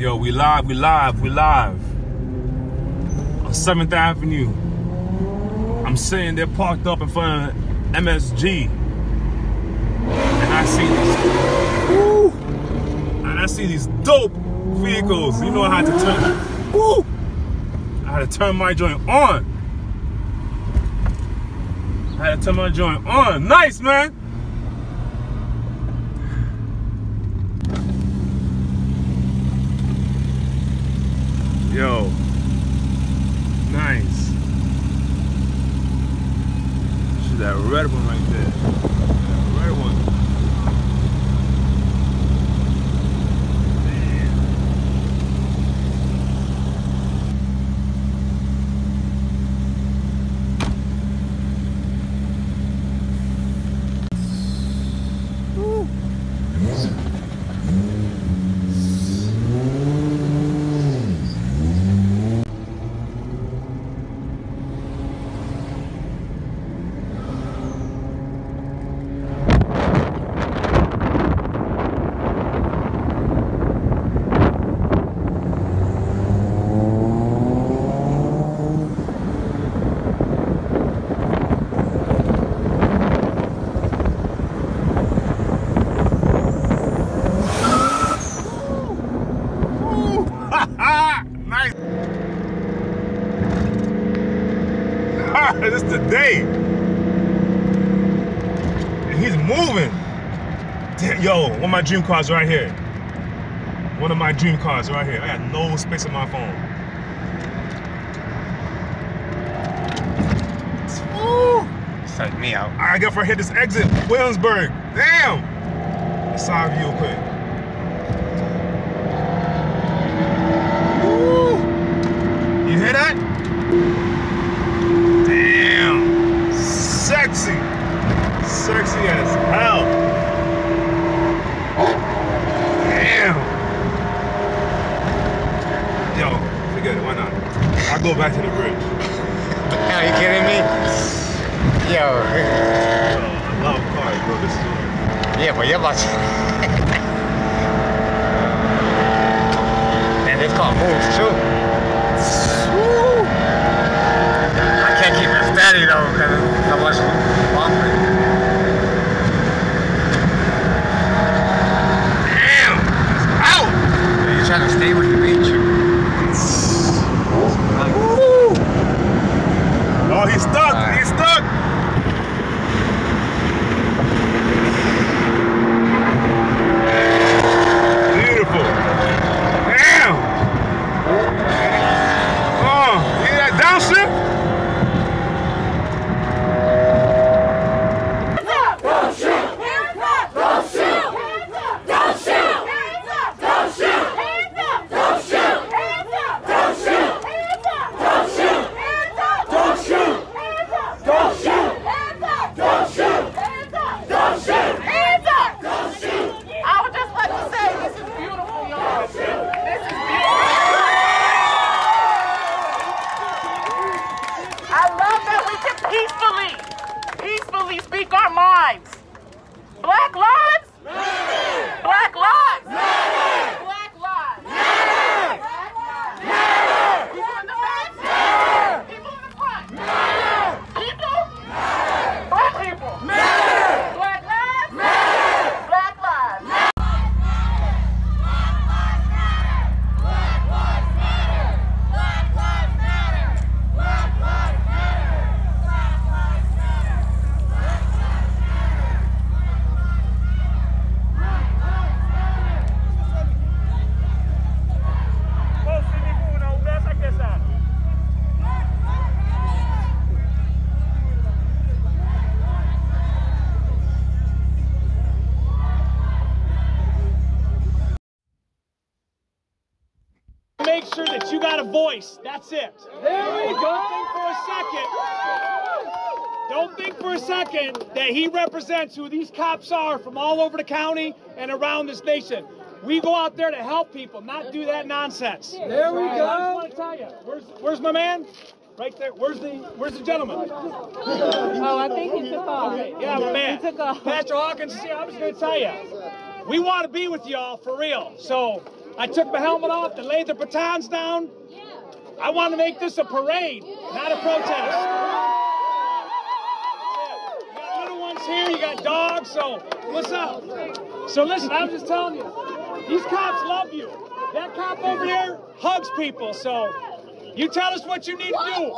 Yo, we live, we live, we live. On 7th Avenue. I'm sitting there parked up in front of MSG. And I see these. Woo, and I see these dope vehicles. You know how to turn. Woo! I had to turn my joint on. I had to turn my joint on. Nice, man. Yo. Nice. See that red one right there. That red one. Man. Woo. nice. this is the day. And he's moving. Damn, Yo, one of my dream cars right here. One of my dream cars right here. I got no space on my phone. Psych me out. I got for hit this exit, Williamsburg. Damn! Let's side view quick. Woo! You hear that? Damn! Sexy! Sexy as hell! Damn! Yo, forget it, why not? I'll go back to the bridge. Are you kidding me? Yo. Yo, I love cars, bro. This is Yeah, but you're watching. Man, this car moves too. Woo! I can't keep it steady though because it's so much bumping. Damn! It's out! Are you trying to stay with the nature? Oh, he's stuck. He's stuck. Beautiful. Damn. Oh, you hear that downshift? I would just like to say this is beautiful, y'all. This is beautiful. I love that we can peacefully, peacefully speak our minds. Black lives? Black lives? Black lives? Black lives? People in the back? People in the front? People? Black people? Black lives? Black lives? That you got a voice. That's it. There we go. Don't think for a second. Don't think for a second that he represents who these cops are from all over the county and around this nation. We go out there to help people, not do that nonsense. There we go. I just want to tell you, where's where's my man? Right there. Where's the Where's the gentleman? Oh, I think he took off. Okay, yeah, my man. He took off. Pastor Hawkins, see, I was going to tell you, we want to be with y'all for real. So I took my helmet off and laid the batons down. I want to make this a parade, not a protest. You got little ones here, you got dogs, so what's up? So listen, I'm just telling you, these cops love you. That cop over there hugs people, so you tell us what you need to do.